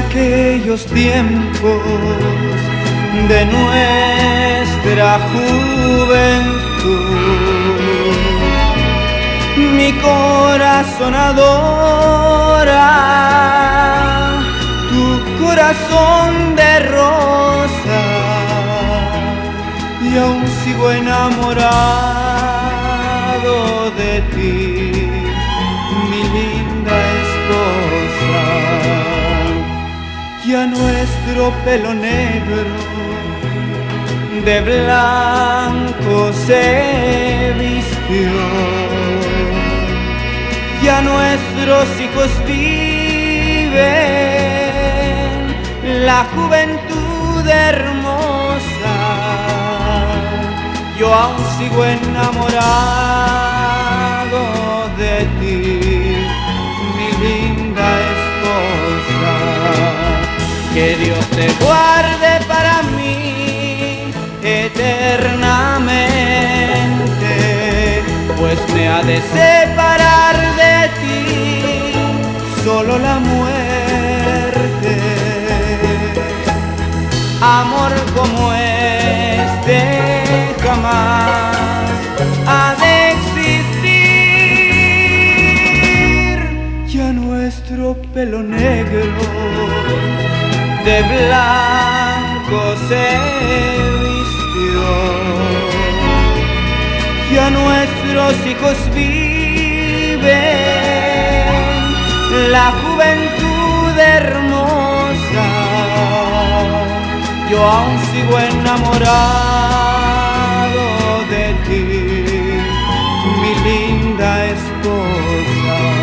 aquellos tiempos de nuestra juventud. Mi corazón adora tu corazón de rosa y aún sigo enamorado de ti, Ya nuestro pelo negro de blanco se vistió. Ya nuestros hijos viven la juventud hermosa. Yo aún sigo enamorado de ti, Que Dios te guarde para mí eternamente, pues me ha de separar de ti solo la muerte. Amor como este jamás ha de existir. Ya nuestro pelo negro de blanco se vistió. Ya nuestros hijos viven la juventud hermosa. Yo aún sigo enamorado de ti, mi linda esposa.